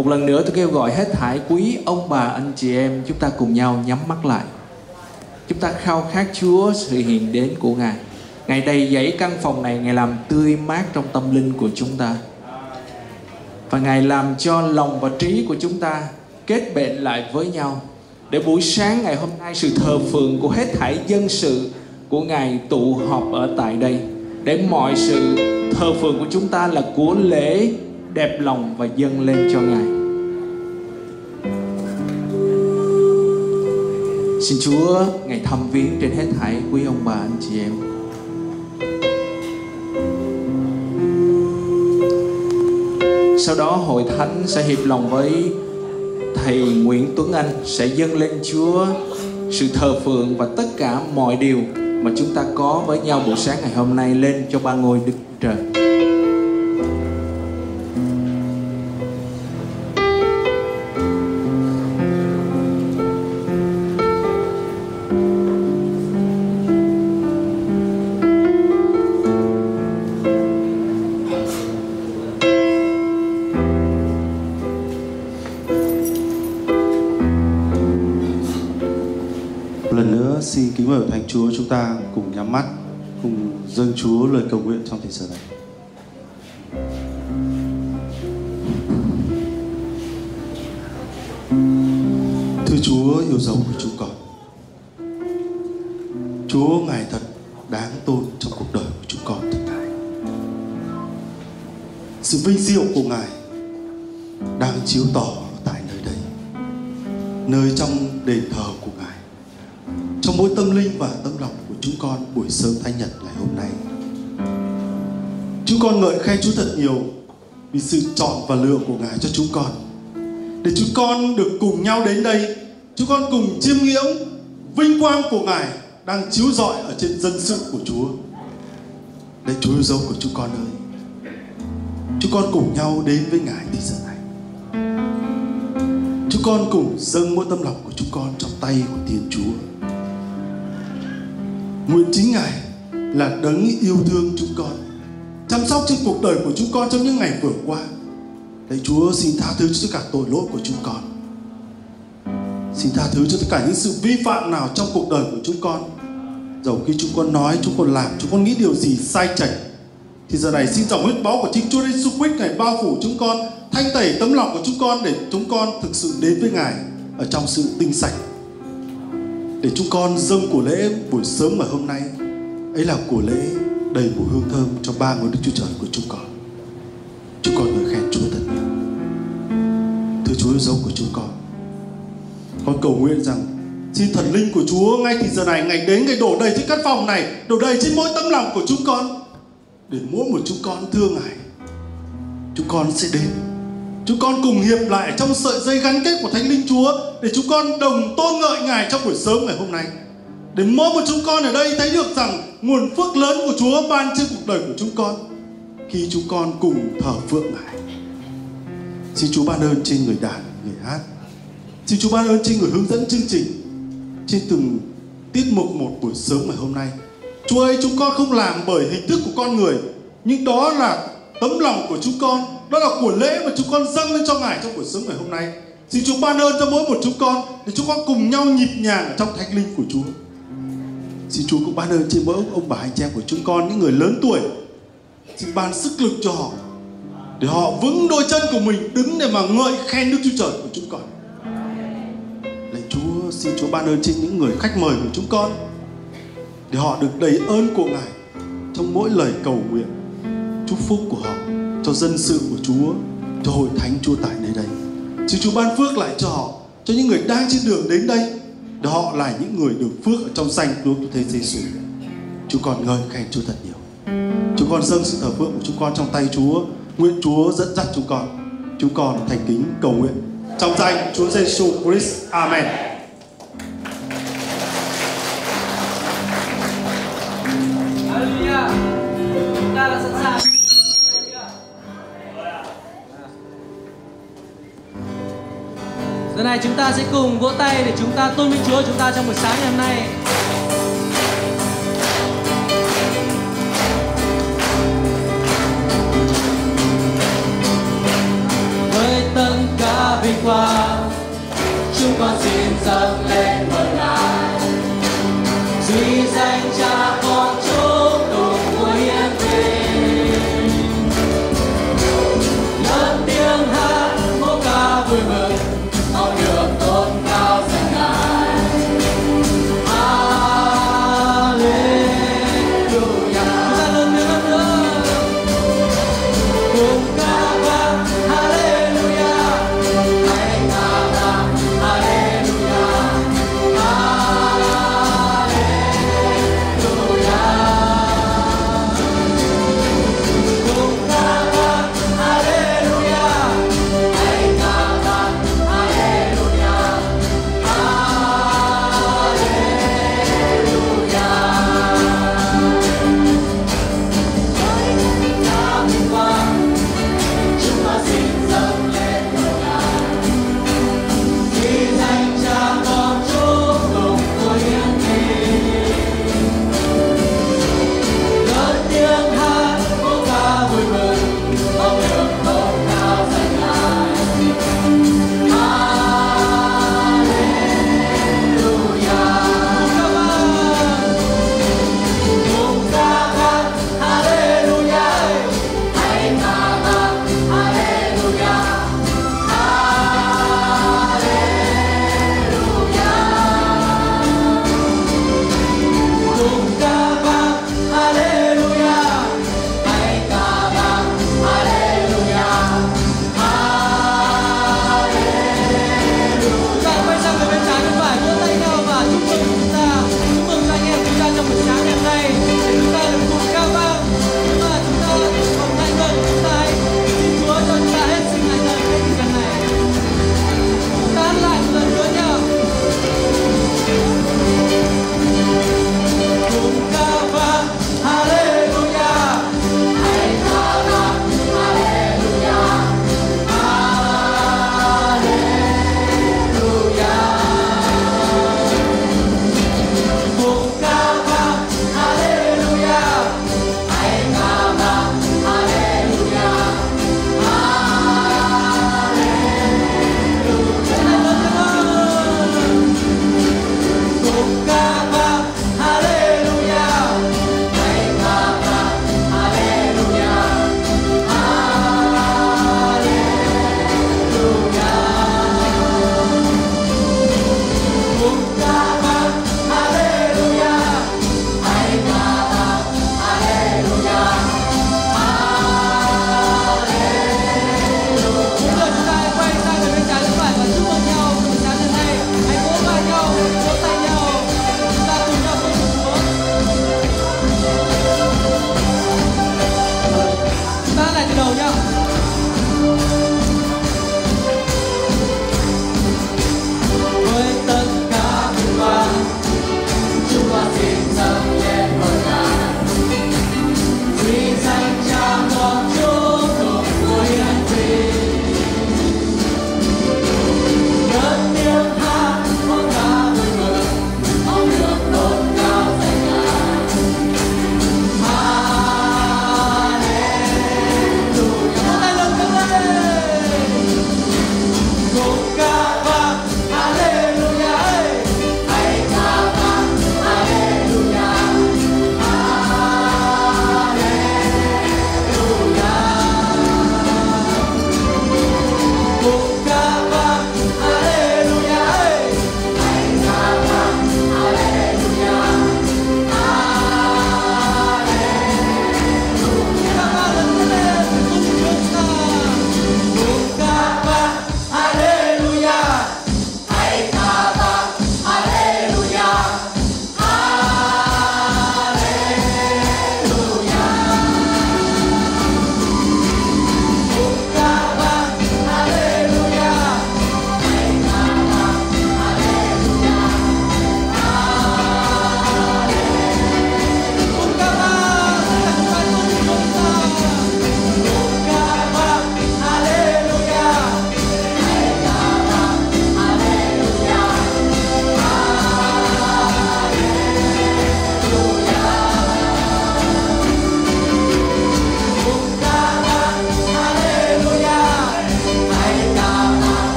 Một lần nữa tôi kêu gọi hết thảy quý ông bà anh chị em chúng ta cùng nhau nhắm mắt lại. Chúng ta khao khát Chúa sự hiện đến của Ngài. Ngài đầy dẫy căn phòng này, Ngài làm tươi mát trong tâm linh của chúng ta. Và Ngài làm cho lòng và trí của chúng ta kết bệnh lại với nhau để buổi sáng ngày hôm nay sự thờ phượng của hết thảy dân sự của Ngài tụ họp ở tại đây để mọi sự thờ phượng của chúng ta là của lễ đẹp lòng và dâng lên cho Ngài. Xin Chúa ngày thăm viếng trên hết thảy quý ông bà anh chị em. Sau đó hội thánh sẽ hiệp lòng với thầy Nguyễn Tuấn Anh sẽ dâng lên Chúa sự thờ phượng và tất cả mọi điều mà chúng ta có với nhau buổi sáng ngày hôm nay lên cho ba ngôi Đức Trời. Lần nữa xin kính mời Thánh Chúa chúng ta cùng nhắm mắt, cùng dâng Chúa lời cầu nguyện trong thời giờ này. Thưa Chúa yêu dấu của chúng con Chúa Ngài thật đáng tôn trong cuộc đời của chúng con thật Ngài Sự vinh diệu của Ngài đang chiếu tỏ Chúng con ngợi khen Chúa thật nhiều vì sự chọn và lựa của Ngài cho chúng con. Để chúng con được cùng nhau đến đây, chúng con cùng chiêm ngưỡng vinh quang của Ngài đang chiếu rọi ở trên dân sự của Chúa. Đây Chúa yêu dấu của chúng con ơi. Chúng con cùng nhau đến với Ngài thì giờ này. Chúng con cùng dâng mỗi tâm lòng của chúng con trong tay của Thiên Chúa Nguyện chính Ngài là đấng yêu thương chúng con Chăm sóc trên cuộc đời của chúng con trong những ngày vừa qua. Lạy Chúa xin tha thứ cho tất cả tội lỗi của chúng con. Xin tha thứ cho tất cả những sự vi phạm nào trong cuộc đời của chúng con. Dầu khi chúng con nói, chúng con làm, chúng con nghĩ điều gì sai chạch Thì giờ này xin dòng huyết máu của chính Chúa Giêsu Christ Ngài bao phủ chúng con Thanh tẩy tấm lòng của chúng con để chúng con thực sự đến với Ngài Ở trong sự tinh sạch. Để chúng con dâng của lễ buổi sớm ngày hôm nay ấy là của lễ đầy mùi hương thơm trong ba ngôi đức chúa trời của chúng con. Chúng con ngợi khen chúa thật nhiều. Thưa chúa dấu của chúng con con cầu nguyện rằng xin thần linh của chúa ngay thì giờ này, ngày đến ngày đổ đầy trên căn phòng này, đổ đầy trên mỗi tấm lòng của chúng con. Để mỗi một chúng con thương ngài, chúng con sẽ đến. Chúng con cùng hiệp lại trong sợi dây gắn kết của Thánh Linh Chúa để chúng con đồng tôn ngợi Ngài trong buổi sớm ngày hôm nay. Để mỗi một chúng con ở đây thấy được rằng nguồn phước lớn của Chúa ban trên cuộc đời của chúng con khi chúng con cùng thờ phượng Ngài. Xin Chúa ban ơn trên người đàn, người hát. Xin Chúa ban ơn trên người hướng dẫn chương trình trên từng tiết mục một buổi sớm ngày hôm nay. Chúa ơi, chúng con không làm bởi hình thức của con người, nhưng đó là tấm lòng của chúng con đó là của lễ mà chúng con dâng lên cho ngài trong buổi sớm ngày hôm nay xin chúa ban ơn cho mỗi một chúng con để chúng con cùng nhau nhịp nhàng trong thánh linh của chúa xin chúa cũng ban ơn trên mỗi ông bà anh chị em của chúng con những người lớn tuổi. Xin ban sức lực cho họ để họ vững đôi chân của mình đứng để mà ngợi khen đức chúa trời của chúng con. Lạy chúa xin chúa ban ơn trên những người khách mời của chúng con để họ được đầy ơn của ngài trong mỗi lời cầu nguyện chúc phúc của họ cho dân sự của Chúa, cho hội thánh Chúa tại nơi đây. Xin Chúa ban phước lại cho họ, cho những người đang trên đường đến đây, đó họ là những người được phước ở trong danh Chúa Thế Giêsu. Chúng con ngợi khen Chúa thật nhiều. Chúng con dâng sự thờ phượng của chúng con trong tay Chúa, nguyện Chúa dẫn dắt chúng con. Chúng con thành kính cầu nguyện trong danh Chúa Giêsu Christ. Amen. Hallelujah. Chúng ta là Giờ này chúng ta sẽ cùng vỗ tay để chúng ta tôn vinh Chúa, chúng ta trong buổi sáng ngày hôm nay. Với tất cả vinh quang, chúng con xin dâng lên mời ngài duy danh cha con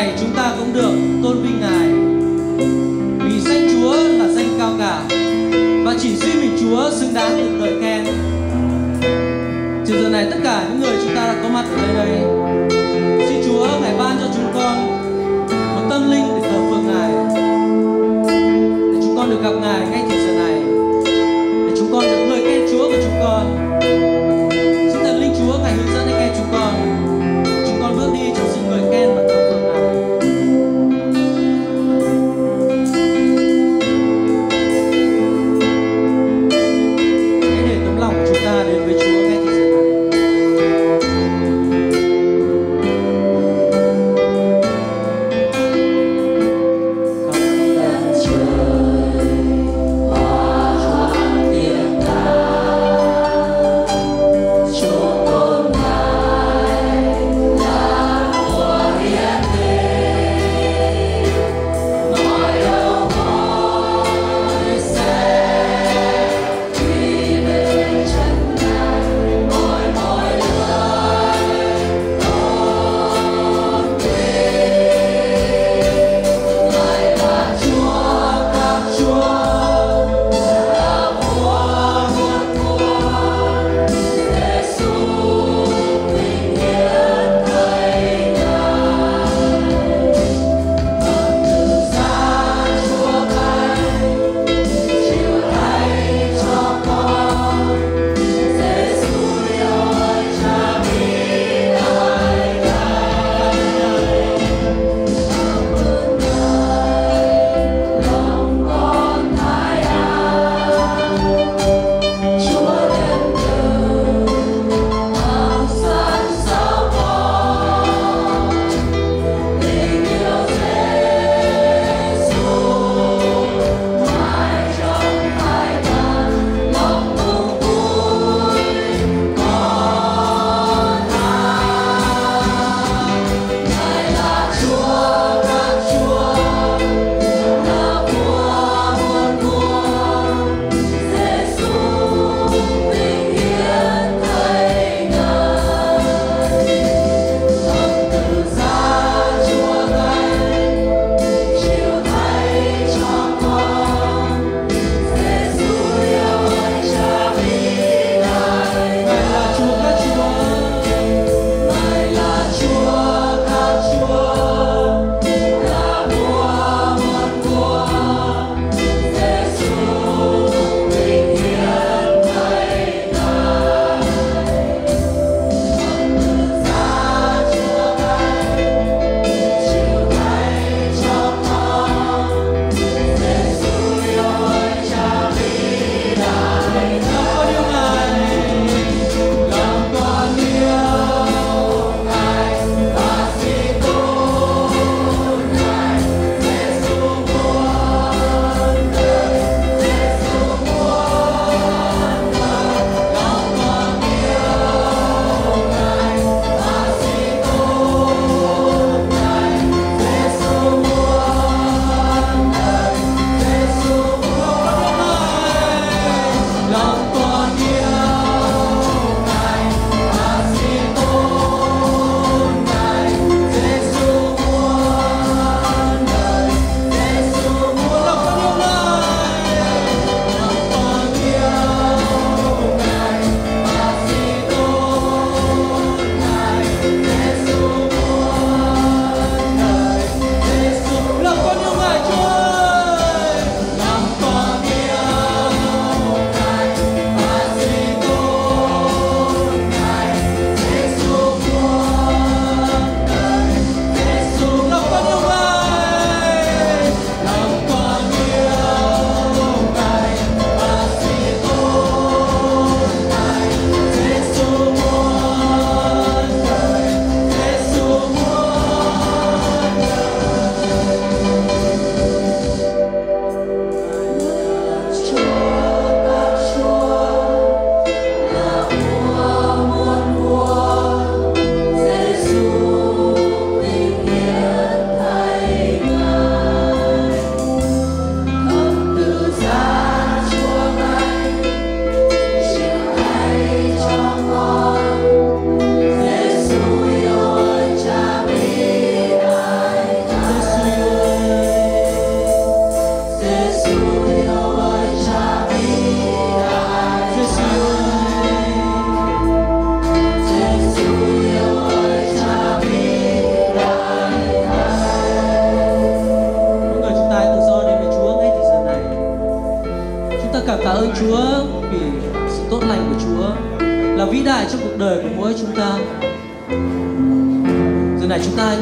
này chúng ta cũng được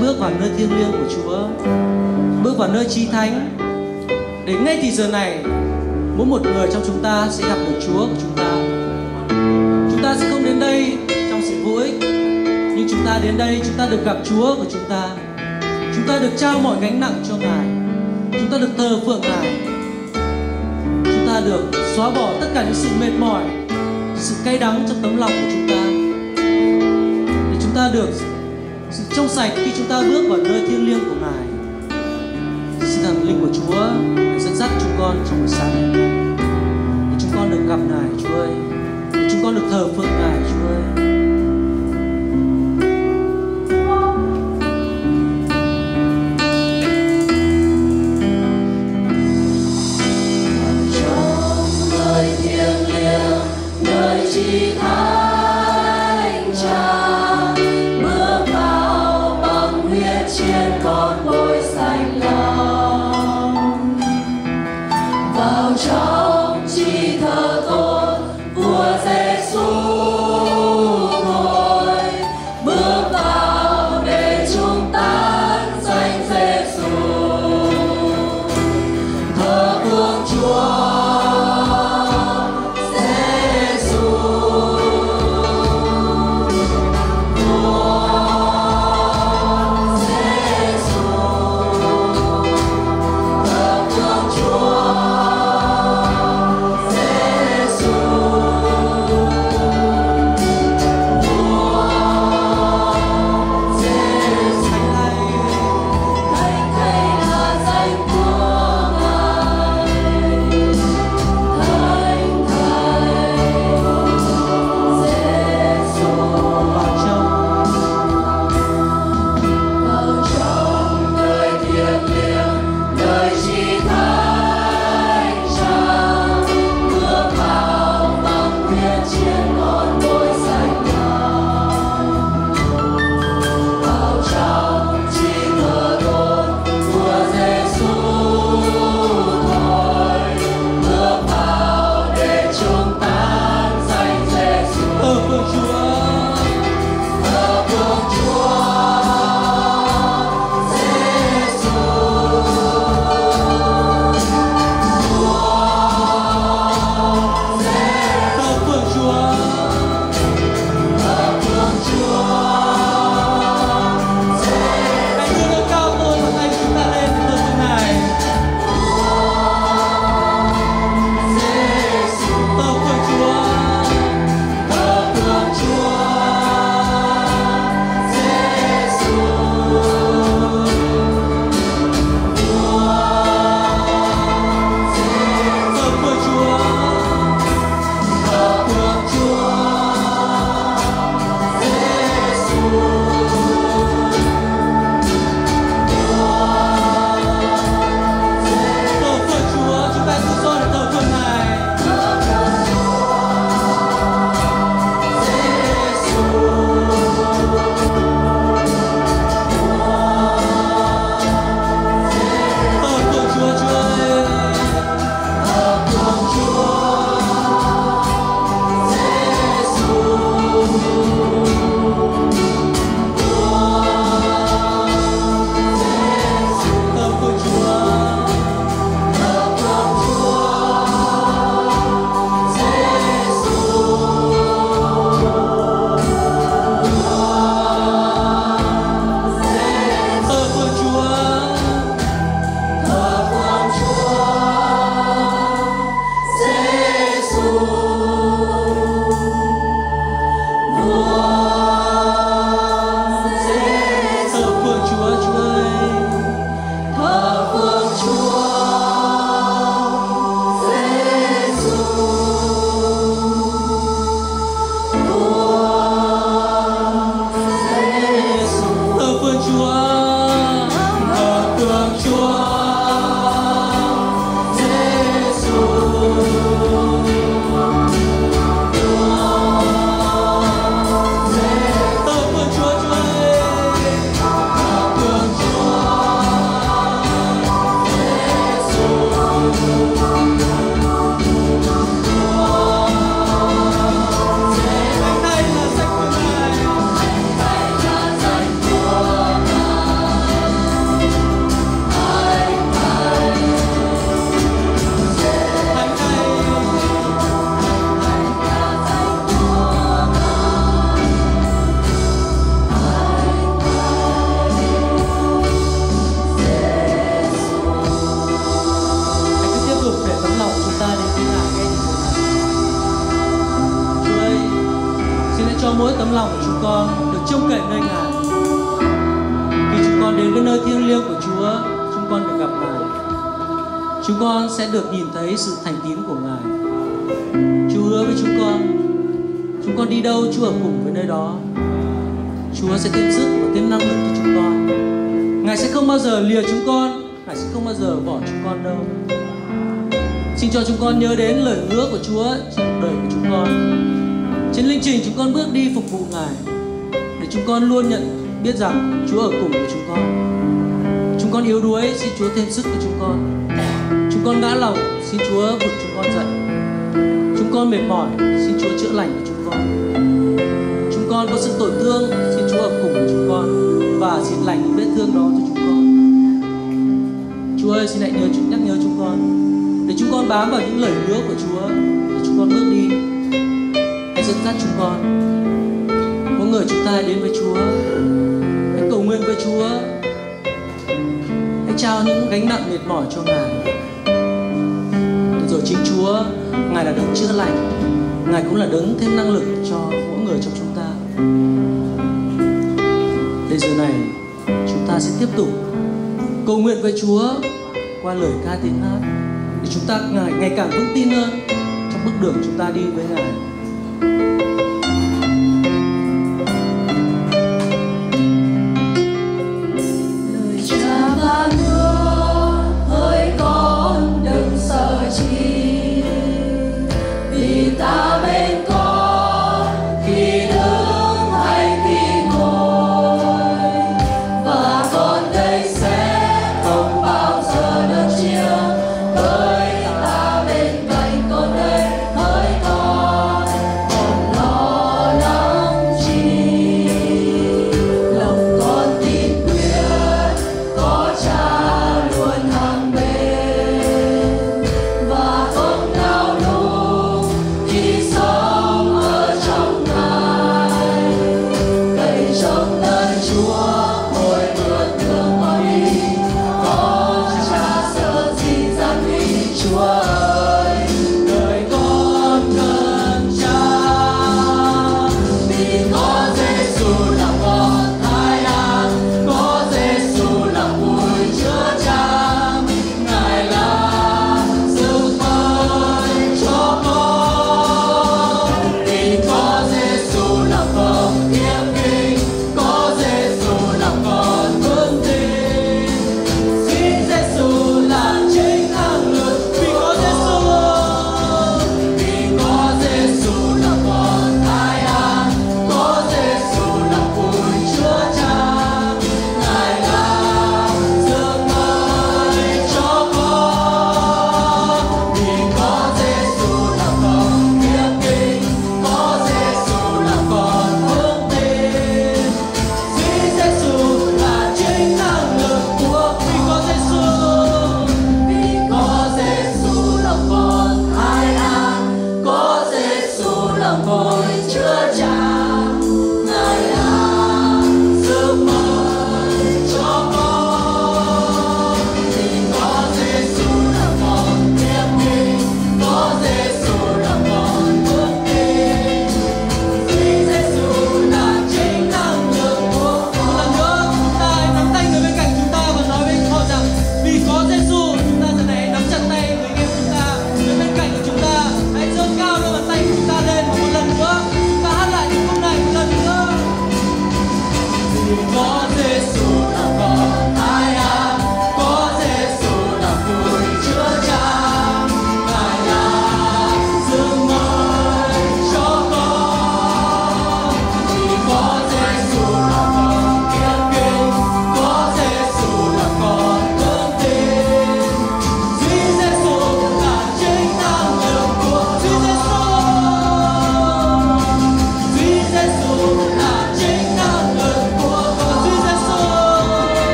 bước vào nơi thiêng liêng của Chúa, bước vào nơi chi thánh. Đến ngay thì giờ này, mỗi một người trong chúng ta sẽ gặp được Chúa của chúng ta. Chúng ta sẽ không đến đây trong sự vô ích, nhưng chúng ta đến đây, chúng ta được gặp Chúa của chúng ta. Chúng ta được trao mọi gánh nặng cho Ngài. Chúng ta được thờ phượng Ngài. Chúng ta được xóa bỏ tất cả những sự mệt mỏi, sự cay đắng trong tấm lòng của chúng ta. Để chúng ta được sự trong sạch khi chúng ta bước vào nơi thiêng liêng của Ngài. Xin thần linh của Chúa dẫn dắt chúng con trong buổi sáng ngày hôm nay. Để chúng con được gặp Ngài, Chúa ơi. Để chúng con được thờ phượng Ngài, Chúa ơi. Vào trong chi thờ tôn vua Giêsu cho mỗi tấm lòng của chúng con được trông cậy nơi Ngài. Khi chúng con đến với nơi thiêng liêng của Chúa, chúng con được gặp Ngài. Chúng con sẽ được nhìn thấy sự thành tín của Ngài. Chúa hứa với chúng con, chúng con đi đâu Chúa ở cùng với nơi đó. Chúa sẽ thêm sức và thêm năng lực cho chúng con. Ngài sẽ không bao giờ lìa chúng con, Ngài sẽ không bao giờ bỏ chúng con đâu. Xin cho chúng con nhớ đến lời hứa của Chúa trong cuộc đời của chúng con. Trên linh trình chúng con bước đi phục vụ Ngài để chúng con luôn nhận biết rằng Chúa ở cùng với chúng con. Chúng con yếu đuối, xin Chúa thêm sức cho chúng con. Chúng con ngã lòng, xin Chúa vực chúng con dậy. Chúng con mệt mỏi, xin Chúa chữa lành cho chúng con. Chúng con có sự tổn thương, xin Chúa ở cùng với chúng con và xin lành những vết thương đó cho chúng con. Chúa ơi, xin hãy nhớ chúng nhắc nhớ chúng con để chúng con bám vào những lời hứa của Chúa để chúng con bước đi. Dẫn dắt chúng con. có người chúng ta đến với Chúa, hãy cầu nguyện với Chúa, hãy trao những gánh nặng mệt mỏi cho Ngài. Rồi chính Chúa, Ngài là đấng chữa lành, Ngài cũng là đấng thêm năng lực cho mỗi người trong chúng ta. Để giờ này, chúng ta sẽ tiếp tục cầu nguyện với Chúa qua lời ca tiếng hát để chúng ta ngày, ngày càng vững tin hơn trong bước đường chúng ta đi với Ngài lời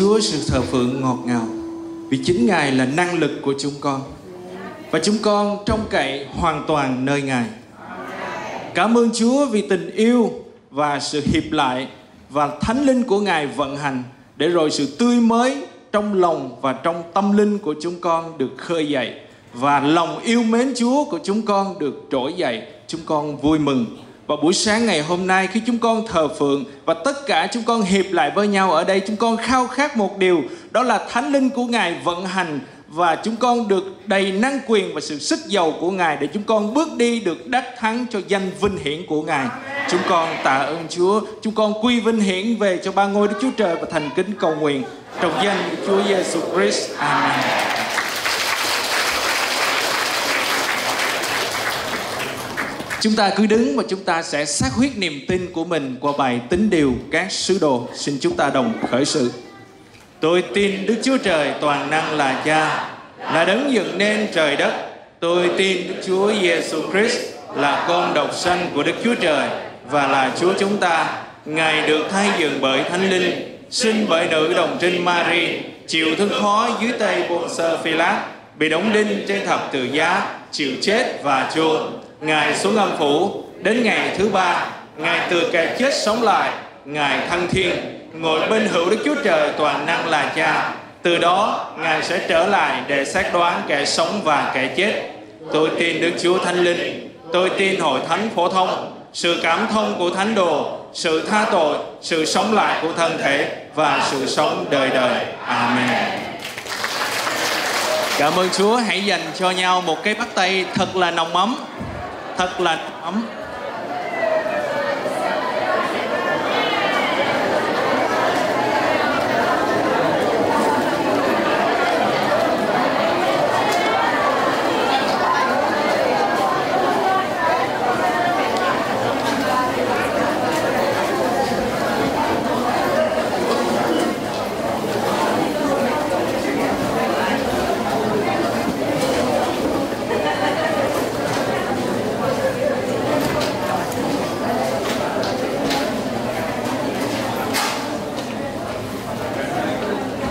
Chúa sự thờ phượng ngọt ngào, vì chính Ngài là năng lực của chúng con và chúng con trông cậy hoàn toàn nơi Ngài. Cảm ơn Chúa vì tình yêu và sự hiệp lại và thánh linh của Ngài vận hành để rồi sự tươi mới trong lòng và trong tâm linh của chúng con được khơi dậy và lòng yêu mến Chúa của chúng con được trỗi dậy. Chúng con vui mừng và buổi sáng ngày hôm nay, khi chúng con thờ phượng và tất cả chúng con hiệp lại với nhau ở đây, chúng con khao khát một điều, đó là thánh linh của ngài vận hành và chúng con được đầy năng quyền và sự sức giàu của ngài để chúng con bước đi được đắc thắng cho danh vinh hiển của ngài. Chúng con tạ ơn chúa, chúng con quy vinh hiển về cho ba ngôi đức chúa trời và thành kính cầu nguyện. Trong danh của chúa giêsu christ, amen. Chúng ta cứ đứng và chúng ta sẽ xác huyết niềm tin của mình qua bài tính điều các sứ đồ. Xin chúng ta đồng khởi sự. Tôi tin Đức Chúa Trời toàn năng là Cha, là đấng dựng nên trời đất. Tôi tin Đức Chúa Giêsu Christ là con độc sanh của Đức Chúa Trời và là Chúa chúng ta. Ngài được thay dựng bởi Thánh Linh, sinh bởi nữ đồng trinh Mary, chịu thương khó dưới tay Ponce Philát, bị đóng đinh trên thập tự giá, chịu chết và chôn Ngài xuống âm phủ, đến ngày thứ ba, Ngài từ kẻ chết sống lại, Ngài thăng thiên, ngồi bên hữu Đức Chúa Trời toàn năng là Cha. Từ đó, Ngài sẽ trở lại để xác đoán kẻ sống và kẻ chết. Tôi tin Đức Chúa Thánh Linh, tôi tin hội thánh phổ thông, sự cảm thông của thánh đồ, sự tha tội, sự sống lại của thân thể và sự sống đời đời. Amen. Cảm ơn Chúa, hãy dành cho nhau một cái bắt tay thật là nồng ấm. Thật là ấm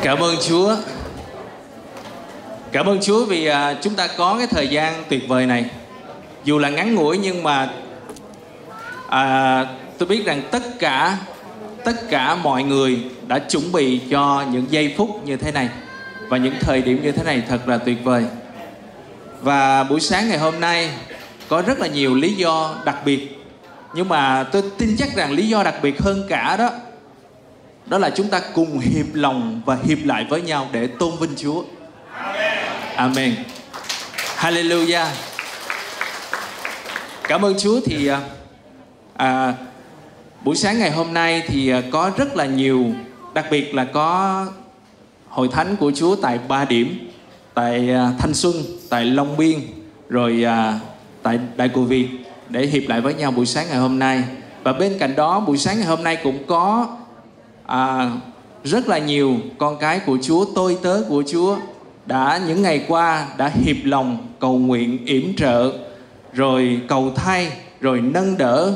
Cảm ơn Chúa. Cảm ơn Chúa vì à, chúng ta có cái thời gian tuyệt vời này. Dù là ngắn ngủi nhưng mà à, tôi biết rằng tất cả tất cả mọi người đã chuẩn bị cho những giây phút như thế này và những thời điểm như thế này thật là tuyệt vời. Và buổi sáng ngày hôm nay có rất là nhiều lý do đặc biệt nhưng mà tôi tin chắc rằng lý do đặc biệt hơn cả đó đó là chúng ta cùng hiệp lòng và hiệp lại với nhau để tôn vinh Chúa. Amen. Hallelujah. Cảm ơn Chúa thì à, à buổi sáng ngày hôm nay thì à, có rất là nhiều đặc biệt là có hội thánh của Chúa tại ba điểm tại à, Thanh Xuân, tại Long Biên rồi à, tại Đại Cù Việt để hiệp lại với nhau buổi sáng ngày hôm nay và bên cạnh đó buổi sáng ngày hôm nay cũng có à, rất là nhiều con cái của Chúa, tôi tớ của Chúa đã những ngày qua đã hiệp lòng cầu nguyện yểm trợ rồi cầu thay rồi nâng đỡ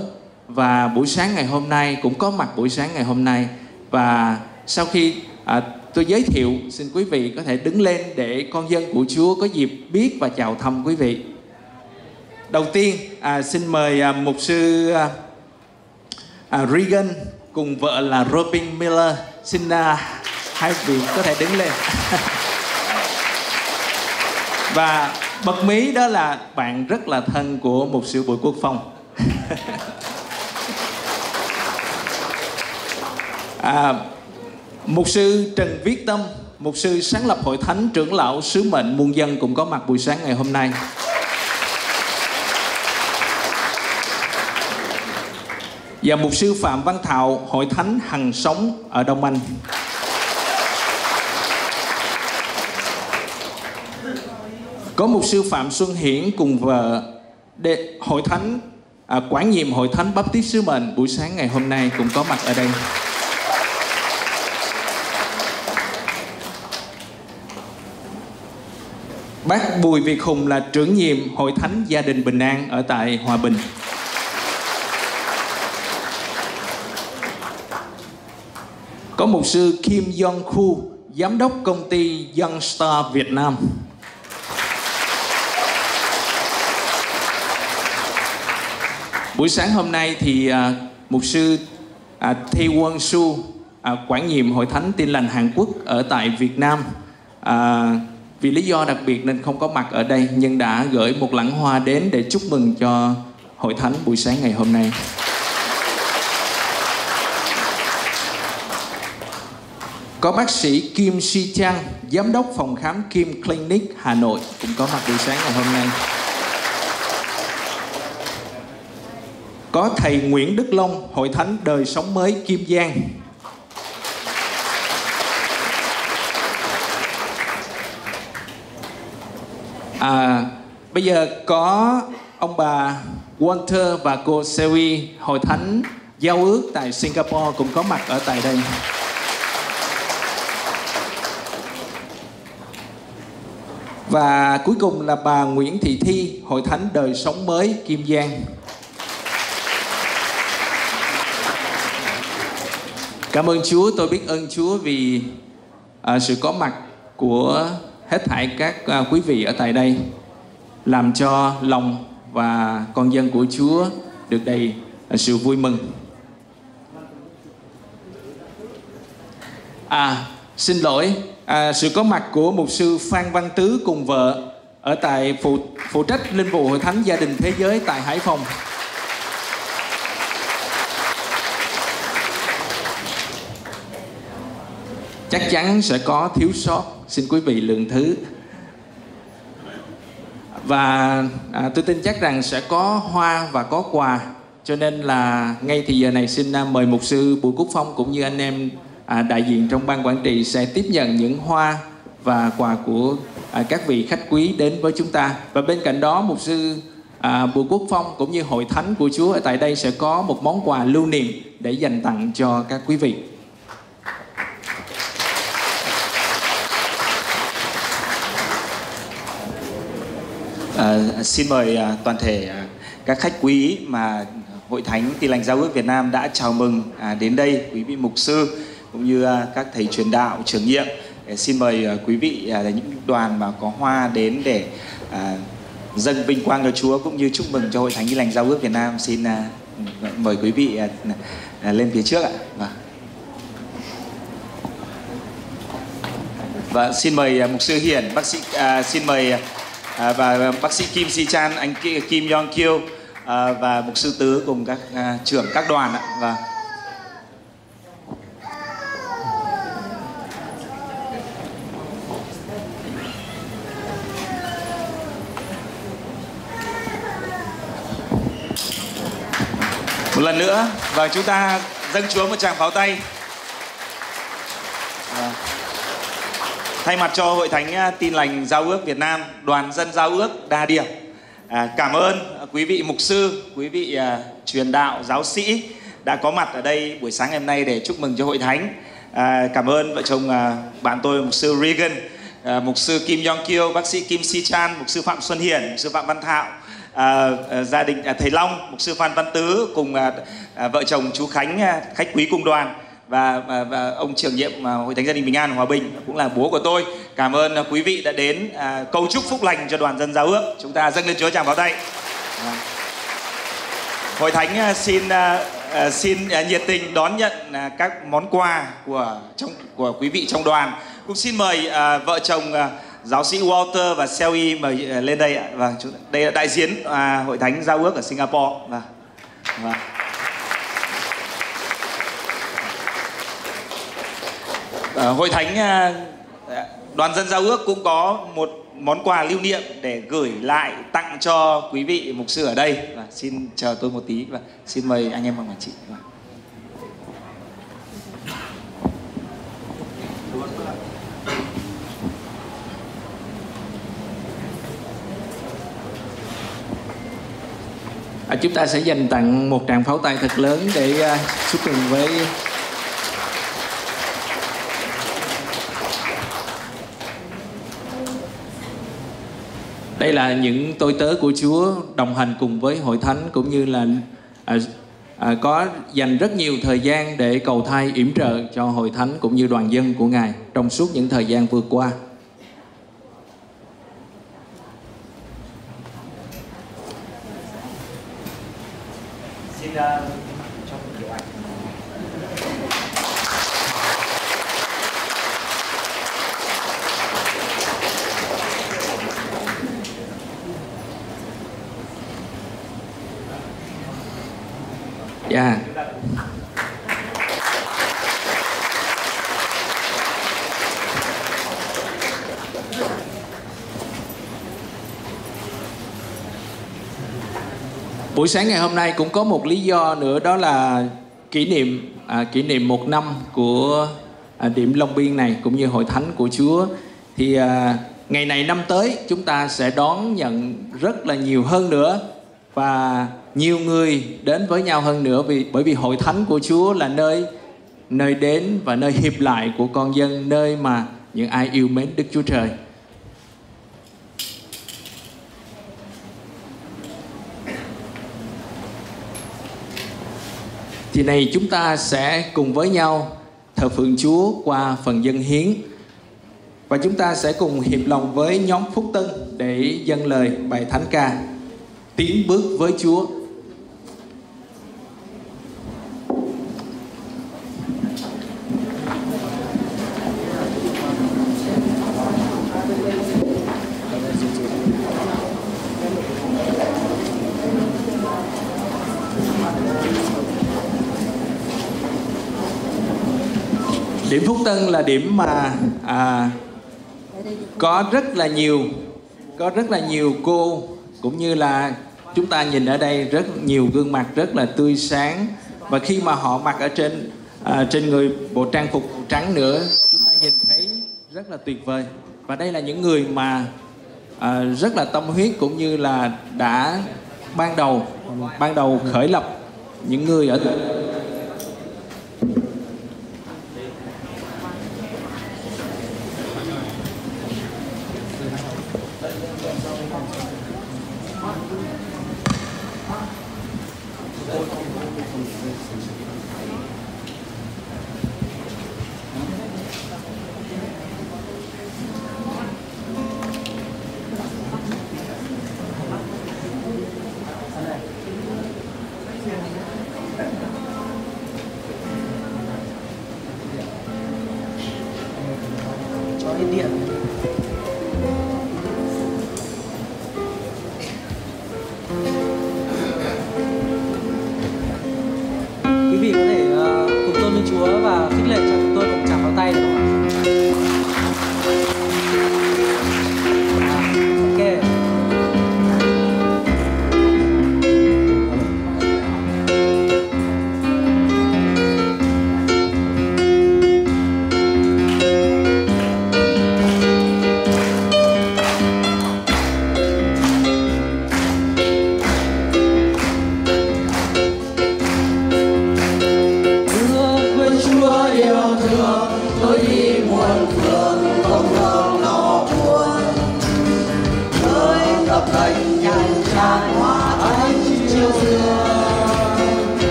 và buổi sáng ngày hôm nay cũng có mặt buổi sáng ngày hôm nay và sau khi à, tôi giới thiệu xin quý vị có thể đứng lên để con dân của Chúa có dịp biết và chào thăm quý vị. Đầu tiên à, xin mời à, mục sư à, à, Regan cùng vợ là Robin Miller xin uh, hai vị có thể đứng lên. Và bật mí đó là bạn rất là thân của một sư bùi quốc phong à, mục sư trần viết tâm mục sư sáng lập hội thánh trưởng lão sứ mệnh muôn dân cũng có mặt buổi sáng ngày hôm nay. Và mục sư Phạm Văn Thảo hội thánh Hằng Sống ở Đông Anh. Có mục sư Phạm Xuân Hiển cùng vợ để hội thánh à, quản nhiệm hội thánh Baptist sứ mệnh buổi sáng ngày hôm nay cũng có mặt ở đây. Bác Bùi Việt Hùng là trưởng nhiệm hội thánh gia đình Bình An ở tại Hòa Bình. Có mục sư Kim Yong Khu giám đốc công ty Young Star Việt Nam buổi sáng hôm nay thì à, mục sư à, Thi Won Su à, quản nhiệm hội thánh Tin lành Hàn Quốc ở tại Việt Nam à, vì lý do đặc biệt nên không có mặt ở đây nhưng đã gửi một lẵng hoa đến để chúc mừng cho hội thánh buổi sáng ngày hôm nay. Có bác sĩ Kim Si Chang, giám đốc phòng khám Kim Clinic Hà Nội cũng có mặt buổi sáng ngày hôm nay. Có thầy Nguyễn Đức Long, hội thánh đời sống mới Kim Giang. À, bây giờ có ông bà Walter và cô Sewi hội thánh giao ước tại Singapore cũng có mặt ở tại đây. Và cuối cùng là bà Nguyễn Thị Thi, hội thánh đời sống mới Kim Giang. Cảm ơn Chúa, tôi biết ơn Chúa vì à, sự có mặt của hết thảy các à, quý vị ở tại đây làm cho lòng và con dân của Chúa được đầy à, sự vui mừng. À, xin lỗi, à, sự có mặt của mục sư Phan Văn Tứ cùng vợ ở tại phụ phụ trách linh vụ hội thánh gia đình thế giới tại Hải Phòng. chắc chắn sẽ có thiếu sót. Xin quý vị lượng thứ. Và à, tôi tin chắc rằng sẽ có hoa và có quà. Cho nên là ngay thì giờ này xin à, mời mục sư Bùi Quốc Phong cũng như anh em à, đại diện trong ban quản trị sẽ tiếp nhận những hoa và quà của à, các vị khách quý đến với chúng ta và bên cạnh đó mục sư à, Bùi Quốc Phong cũng như hội thánh của Chúa ở tại đây sẽ có một món quà lưu niệm để dành tặng cho các quý vị. À, xin mời à, toàn thể à, các khách quý mà Hội Thánh Tin lành Giao ước Việt Nam đã chào mừng à, đến đây, quý vị mục sư cũng như à, các thầy truyền đạo, trưởng nhiệm. Để xin mời à, quý vị à, là những đoàn mà có hoa đến để à, dâng vinh quang cho Chúa cũng như chúc mừng cho Hội Thánh Tin lành Giao ước Việt Nam. Xin à, mời quý vị à, à, lên phía trước ạ. Vâng. Và xin mời à, mục sư Hiển, bác sĩ à, xin mời à, và bác sĩ Kim Si Chan, anh Kim Yong Kyo à, và mục sư Tứ cùng các à, trưởng các đoàn ạ. Và một lần nữa và chúng ta dâng Chúa một tràng pháo tay. À, thay mặt cho Hội Thánh à, Tin lành Giao ước Việt Nam, Đoàn dân Giao ước Đa Điểm, à, cảm ơn quý vị mục sư, quý vị à, truyền đạo, giáo sĩ đã có mặt ở đây buổi sáng ngày hôm nay để chúc mừng cho Hội Thánh. À, cảm ơn vợ chồng à, bạn tôi mục sư Regan, à, mục sư Kim Yong Kyo, bác sĩ Kim Si Chan, mục sư Phạm Xuân Hiển, mục sư Phạm Văn Thạo, À, à, gia đình à, thầy Long, mục sư Phan Văn Tứ cùng à, à, vợ chồng chú Khánh à, khách quý cùng đoàn và, và, và ông trưởng nhiệm à, hội thánh gia đình bình an hòa bình cũng là bố của tôi. Cảm ơn à, quý vị đã đến à, cầu chúc phúc lành cho đoàn dân giao ước. Chúng ta dâng lên chúa chàng vào tay. À. hội thánh à, xin à, à, xin à, nhiệt tình đón nhận à, các món quà của trong của quý vị trong đoàn. Cũng xin mời à, vợ chồng à, giáo sĩ Walter và Selly mời lên đây ạ. Vâng, và đây là đại diện à, hội thánh giao ước ở Singapore. Và vâng. À, hội thánh à, đoàn dân giao ước cũng có một món quà lưu niệm để gửi lại tặng cho quý vị mục sư ở đây. Và xin chờ tôi một tí. Và xin mời anh em và quản trị Vâng. À, chúng ta sẽ dành tặng một tràng pháo tay thật lớn để uh, chúc mừng với đây là những tôi tớ của Chúa đồng hành cùng với hội thánh cũng như là à, à, có dành rất nhiều thời gian để cầu thay yểm trợ cho hội thánh cũng như đoàn dân của ngài trong suốt những thời gian vừa qua. Xin uh, cho một kiểu ảnh. Dạ. Buổi sáng ngày hôm nay cũng có một lý do nữa đó là kỷ niệm à, kỷ niệm một năm của à, điểm Long Biên này cũng như hội thánh của Chúa. Thì à, ngày này năm tới chúng ta sẽ đón nhận rất là nhiều hơn nữa và nhiều người đến với nhau hơn nữa vì bởi vì hội thánh của Chúa là nơi nơi đến và nơi hiệp lại của con dân nơi mà những ai yêu mến Đức Chúa Trời. Thì này chúng ta sẽ cùng với nhau thờ phượng Chúa qua phần dân hiến. Và chúng ta sẽ cùng hiệp lòng với nhóm Phúc Tân để dâng lời bài thánh ca. Tiến bước với Chúa. Sơn là điểm mà à, có rất là nhiều có rất là nhiều cô cũng như là chúng ta nhìn ở đây rất nhiều gương mặt rất là tươi sáng. Và khi mà họ mặc ở trên à, trên người bộ trang phục trắng nữa chúng ta nhìn thấy rất là tuyệt vời. Và đây là những người mà à, rất là tâm huyết cũng như là đã ban đầu ban đầu khởi lập những người ở 本当に。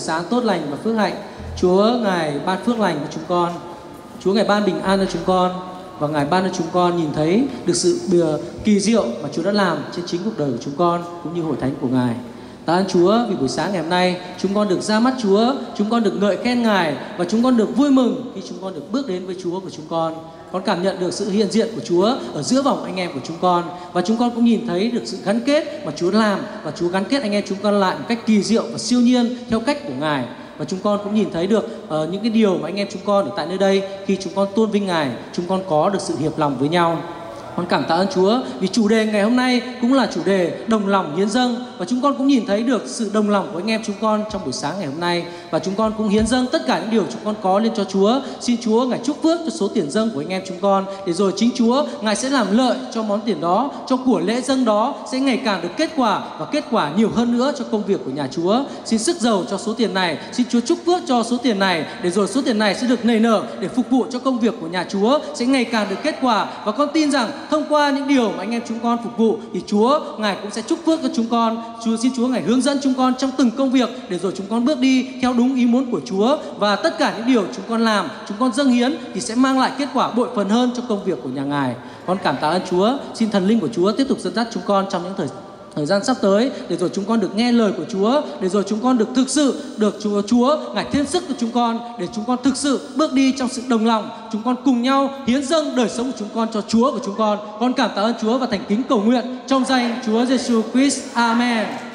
Sáng tốt lành và phước hạnh. Chúa, Ngài ban phước lành cho chúng con. Chúa, Ngài ban bình an cho chúng con. Và Ngài ban cho chúng con nhìn thấy được sự bìa kỳ diệu mà Chúa đã làm trên chính cuộc đời của chúng con cũng như hội thánh của Ngài. Tạ ơn Chúa vì buổi sáng ngày hôm nay chúng con được ra mắt Chúa, chúng con được ngợi khen Ngài và chúng con được vui mừng khi chúng con được bước đến với Chúa của chúng con. Con cảm nhận được sự hiện diện của Chúa ở giữa vòng anh em của chúng con và chúng con cũng nhìn thấy được sự gắn kết mà Chúa làm và Chúa gắn kết anh em chúng con lại một cách kỳ diệu và siêu nhiên theo cách của Ngài và chúng con cũng nhìn thấy được uh, những cái điều mà anh em chúng con ở tại nơi đây khi chúng con tôn vinh Ngài, chúng con có được sự hiệp lòng với nhau. Con cảm tạ ơn Chúa vì chủ đề ngày hôm nay cũng là chủ đề đồng lòng hiến dâng và chúng con cũng nhìn thấy được sự đồng lòng của anh em chúng con trong buổi sáng ngày hôm nay và chúng con cũng hiến dâng tất cả những điều chúng con có lên cho Chúa. Xin Chúa ngài chúc phước cho số tiền dâng của anh em chúng con để rồi chính Chúa ngài sẽ làm lợi cho món tiền đó, cho của lễ dâng đó sẽ ngày càng được kết quả và kết quả nhiều hơn nữa cho công việc của nhà Chúa. Xin sức giàu cho số tiền này, xin Chúa chúc phước cho số tiền này để rồi số tiền này sẽ được nảy nở để phục vụ cho công việc của nhà Chúa sẽ ngày càng được kết quả và con tin rằng thông qua những điều mà anh em chúng con phục vụ thì Chúa ngài cũng sẽ chúc phước cho chúng con. Chúa xin Chúa ngài hướng dẫn chúng con trong từng công việc để rồi chúng con bước đi theo đúng ý muốn của Chúa và tất cả những điều chúng con làm, chúng con dâng hiến thì sẽ mang lại kết quả bội phần hơn cho công việc của nhà ngài. Con cảm tạ ơn Chúa, xin thần linh của Chúa tiếp tục dẫn dắt chúng con trong những thời thời gian sắp tới, để rồi chúng con được nghe lời của Chúa, để rồi chúng con được thực sự được Chúa Chúa ngài thêm sức cho chúng con, để chúng con thực sự bước đi trong sự đồng lòng, chúng con cùng nhau hiến dâng đời sống của chúng con cho Chúa của chúng con. Con cảm tạ ơn Chúa và thành kính cầu nguyện trong danh Chúa Giêsu Christ. Amen.